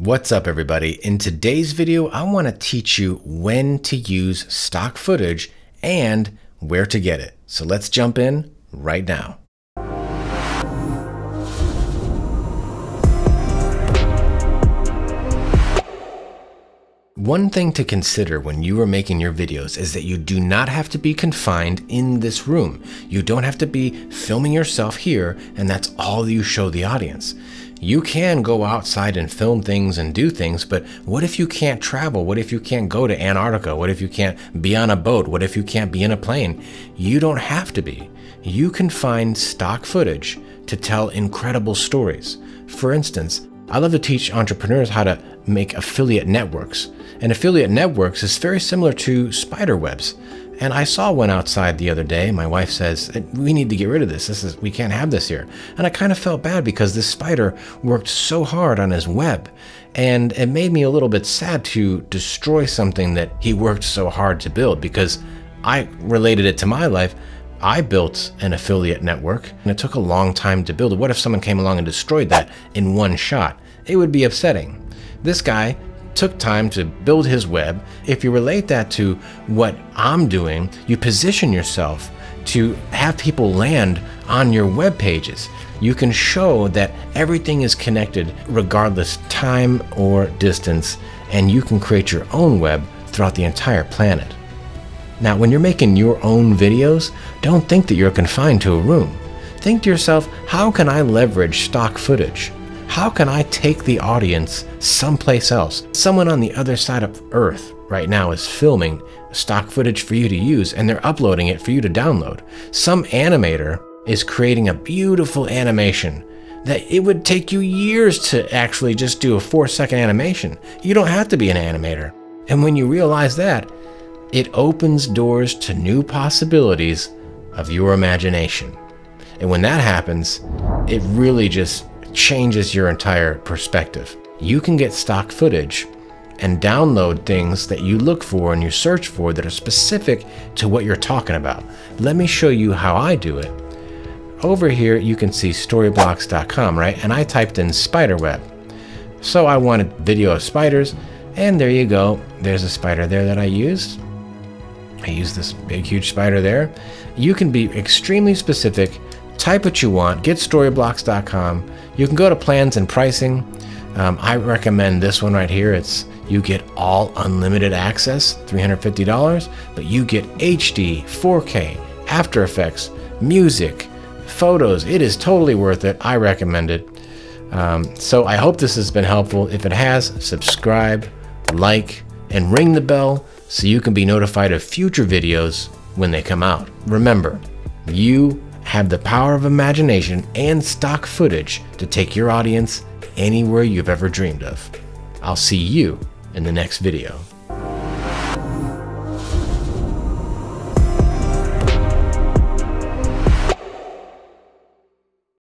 What's up everybody? In today's video, I want to teach you when to use stock footage and where to get it. So let's jump in right now. One thing to consider when you are making your videos is that you do not have to be confined in this room. You don't have to be filming yourself here and that's all you show the audience. You can go outside and film things and do things, but what if you can't travel? What if you can't go to Antarctica? What if you can't be on a boat? What if you can't be in a plane? You don't have to be. You can find stock footage to tell incredible stories. For instance, I love to teach entrepreneurs how to make affiliate networks. And affiliate networks is very similar to spider webs. And I saw one outside the other day. My wife says, "We need to get rid of this. This is we can't have this here." And I kind of felt bad because this spider worked so hard on his web, and it made me a little bit sad to destroy something that he worked so hard to build because I related it to my life. I built an affiliate network and it took a long time to build it. What if someone came along and destroyed that in one shot? It would be upsetting. This guy took time to build his web, if you relate that to what I'm doing, you position yourself to have people land on your web pages. You can show that everything is connected regardless time or distance, and you can create your own web throughout the entire planet. Now, when you're making your own videos, don't think that you're confined to a room. Think to yourself, how can I leverage stock footage? How can I take the audience someplace else? Someone on the other side of Earth right now is filming stock footage for you to use and they're uploading it for you to download. Some animator is creating a beautiful animation that it would take you years to actually just do a four second animation. You don't have to be an animator. And when you realize that, it opens doors to new possibilities of your imagination. And when that happens, it really just changes your entire perspective. You can get stock footage and download things that you look for and you search for that are specific to what you're talking about. Let me show you how I do it. Over here, you can see storyblocks.com, right? And I typed in spiderweb. So I wanted video of spiders, and there you go. There's a spider there that I used. I used this big, huge spider there. You can be extremely specific type what you want, get storyblocks.com. You can go to plans and pricing. Um, I recommend this one right here. It's you get all unlimited access, $350, but you get HD, 4K, After Effects, music, photos. It is totally worth it. I recommend it. Um, so I hope this has been helpful. If it has, subscribe, like, and ring the bell so you can be notified of future videos when they come out. Remember, you have the power of imagination and stock footage to take your audience anywhere you've ever dreamed of. I'll see you in the next video.